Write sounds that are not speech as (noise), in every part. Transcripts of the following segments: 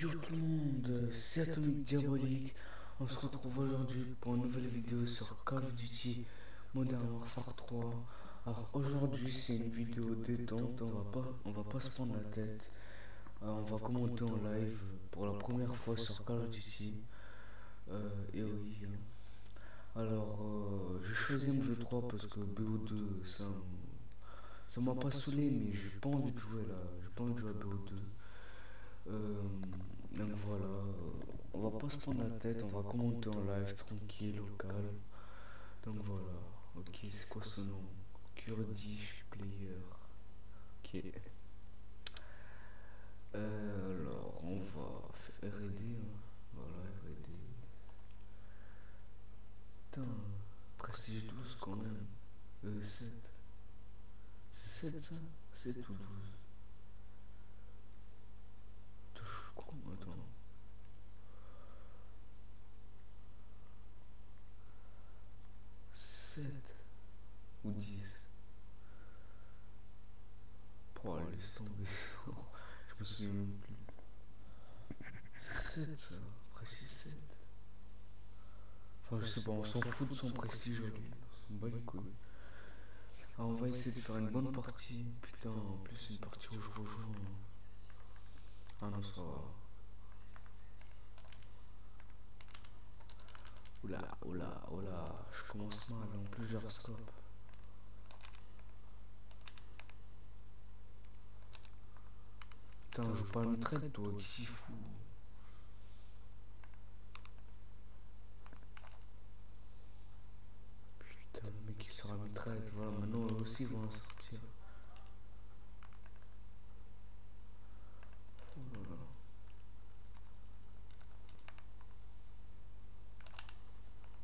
Yo tout le monde, c'est Atomic Diabolique. On se retrouve aujourd'hui pour une nouvelle vidéo sur Call of Duty Modern Warfare 3. Alors aujourd'hui c'est une vidéo détente, on va pas, on va pas se prendre la tête. Euh, on va commenter en live pour la première fois sur Call of Duty. Euh, et oui. Hein. Alors euh, j'ai choisi MV3 parce que BO2 ça, ça m'a pas saoulé mais j'ai pas envie de jouer là, j'ai pas envie de jouer à BO2. Euh, donc voilà, on va pas se prendre la tête, on va commenter en live tranquille, local. Donc voilà, ok, c'est quoi ce nom? Kurdish Player. Ok. Euh, alors, on va faire RD. Hein. Voilà, RD. Putain, prestige 12 quand même. Euh, 7. C'est 7 ça? 7 ou 12 Attends. C'est 7 ou 10. Pour aller laisse tomber. (laughs) Je me souviens même plus. C'est 7 ça. Prestige 7. Enfin, je sais pas, on s'en fout de son prestige lui. Couille. Alors, on va essayer de faire une bonne partie. Putain, en plus, une partie où je rejoins. Ah non, ça va. Oula, oula, oula, je commence mal en plusieurs scopes. Putain, je joue pas une traite, toi, qui s'y fout. Putain, le mec qui sera traite, voilà, maintenant eux aussi vont en sortir.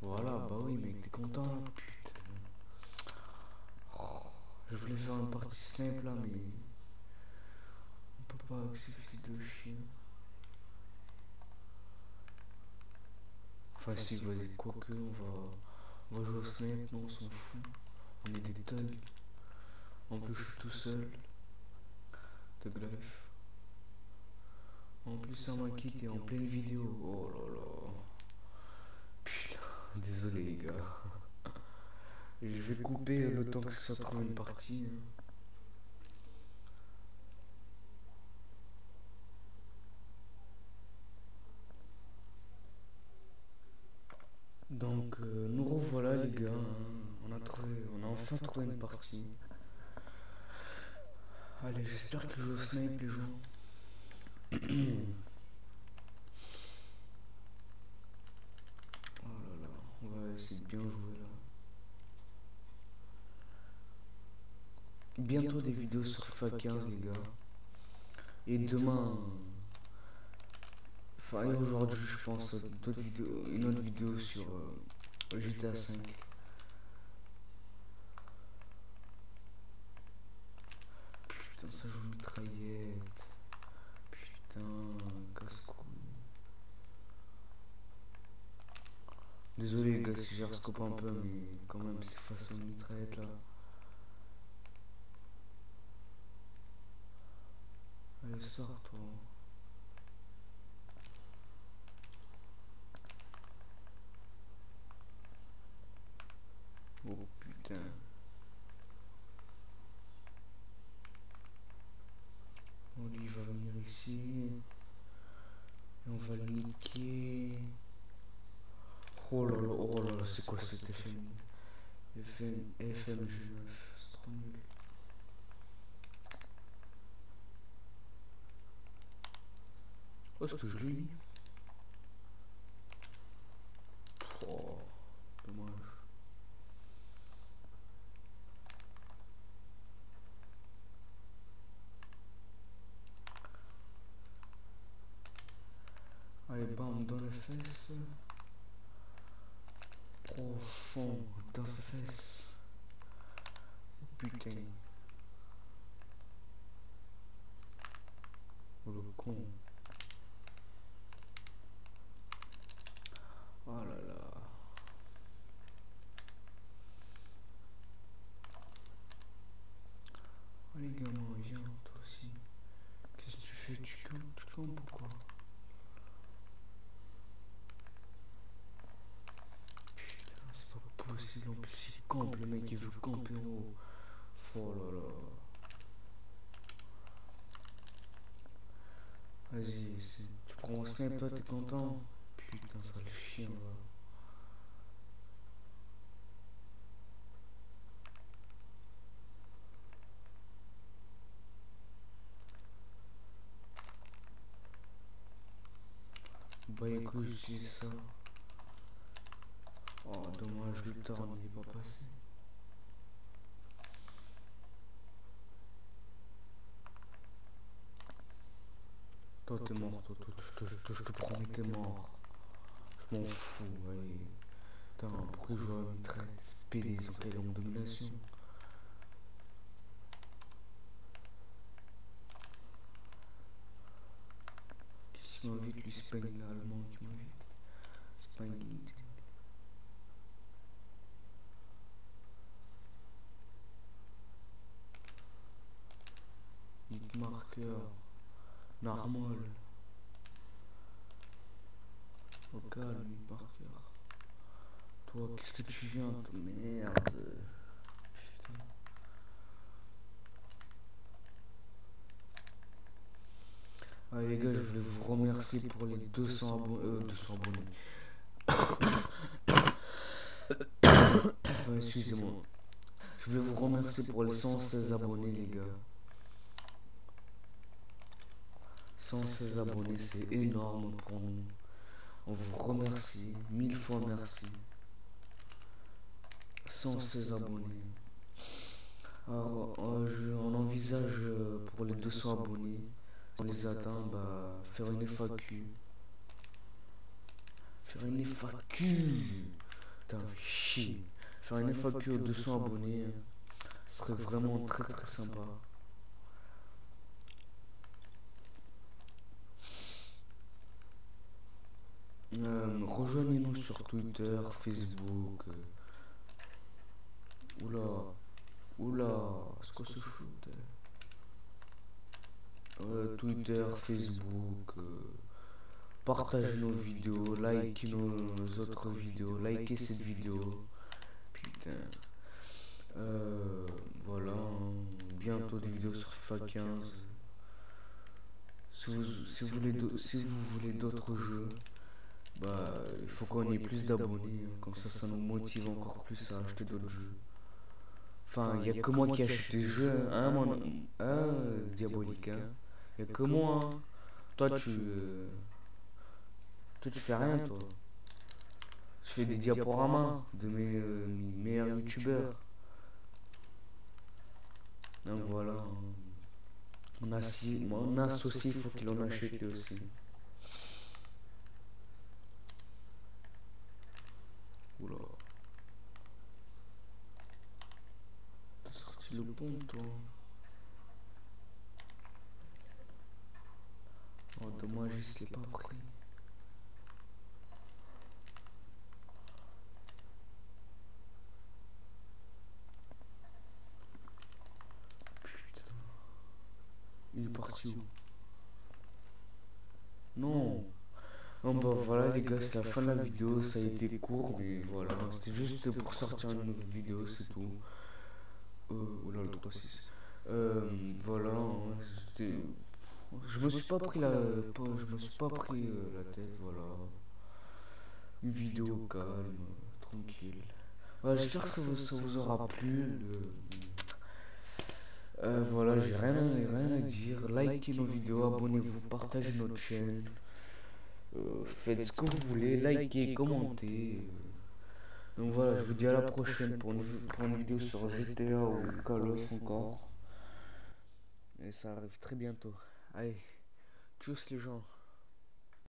Voilà, bah oui, mec, t'es content putain. je voulais faire une partie simple là, mais on peut pas avec ces fils de chien. Enfin, si, vas-y, quoique, on va, on va jouer au snipe, non, on s'en fout. On est des thugs. En plus, je suis tout seul. Thug life. En plus, ça m'a quitté en pleine vidéo. Oh là là. Désolé les gars. Je vais couper le temps que ça trouve une partie. Hein. Donc euh, nous revoilà les gars. On a trouvé, on a enfin trouvé une partie. Allez, j'espère que je snipe les gens. (coughs) c'est bien joué là. Bientôt des vidéos sur FIFA 15 les gars. Et demain, enfin aujourd'hui je pense d'autres vidéos, une autre vidéo sur euh, GTA 5. Putain ça joue mitraillette. Putain, casse-couille. Désolé les gars si je rescope un peu, mais quand même c'est façon mitraillette là. Allez, sors toi. Oh putain. On lui va on va le niquer. Oh là oh c'est quoi cet FM FM, FM G9, c'est trop nul. Oh, Oh, dommage. Allez, bam, dans les fesses profond dans sa fesse. Putain. Oh le con. Oh là là. Allez gamin, viens toi aussi. Qu'est-ce que tu fais? Tu campes Tu campes ou quoi en haut. Oh là là. Vas-y, tu prends un snap, toi, t'es content Putain, ça le chien, là. Bah écoute, je ça. Oh, dommage, le temps n'est pas passé. Toi t'es mort, toi, je te promets t'es mort. Je m'en fous, ouais. Putain, pourquoi je à une traite ont quelle domination Qu'est-ce qu'il m'invite lui, c'est pas une allemand qui m'invite. Une Hit. Normal. Au calme, Parker. Toi, qu'est-ce que tu viens, de merde Putain. Ah les gars, je voulais vous remercier pour les 200 abonnés. Euh, 200 abonnés. (coughs) Excusez-moi. Je voulais vous remercier pour les 116 abonnés, les gars. 116 abonnés, c'est énorme pour nous. On vous remercie, mille fois merci. 116 abonnés. Alors, euh, on envisage euh, pour les 200 abonnés, on les atteint, bah, faire une FAQ. Faire une FAQ Putain, chier. Faire une FAQ aux 200 abonnés, ce serait vraiment très très sympa. Euh, rejoignez-nous sur Twitter, Facebook. Euh. Oula, oula, c'est quoi ce shoot euh, Twitter, Facebook. partagez nos vidéos, likez nos autres vidéos, likez cette vidéo. Putain. voilà, bientôt des vidéos sur FIFA 15. Si vous, si vous voulez d'autres jeux, bah, il faut qu'on ait plus d'abonnés, hein. comme ça, ça nous motive encore plus à acheter d'autres jeux. Enfin, il n'y a que moi qui achète des jeux, hein, mon, hein, diabolique, hein. Il n'y a que moi. Toi, tu. Toi, tu fais rien, toi. Je fais des diaporamas de mes euh, meilleurs youtubeurs. Donc voilà. On a, si, on a associé, il faut qu'il en achète lui aussi. Oula. Le pont, toi. Oh, dommage, je l'ai pas pris. Putain. Il est parti où Non. Bon bah voilà les gars, c'est la fin de la vidéo, ça a été court, mais voilà, c'était juste pour sortir une nouvelle vidéo, c'est tout. Euh, oh là le 3-6. Euh, voilà, je me suis pas pris la, je me suis pas pris euh, la tête, voilà. Une vidéo calme, tranquille. Voilà, j'espère que ça vous, ça vous, aura plu. Euh, voilà, j'ai rien, rien à dire. Likez nos vidéos, abonnez-vous, partagez notre chaîne. Euh, faites ce que vous voulez, likez, commentez. Donc voilà, je vous dis à la prochaine pour une, pour une vidéo sur GTA ou Call of encore. Et ça arrive très bientôt. Allez, tchuss les gens.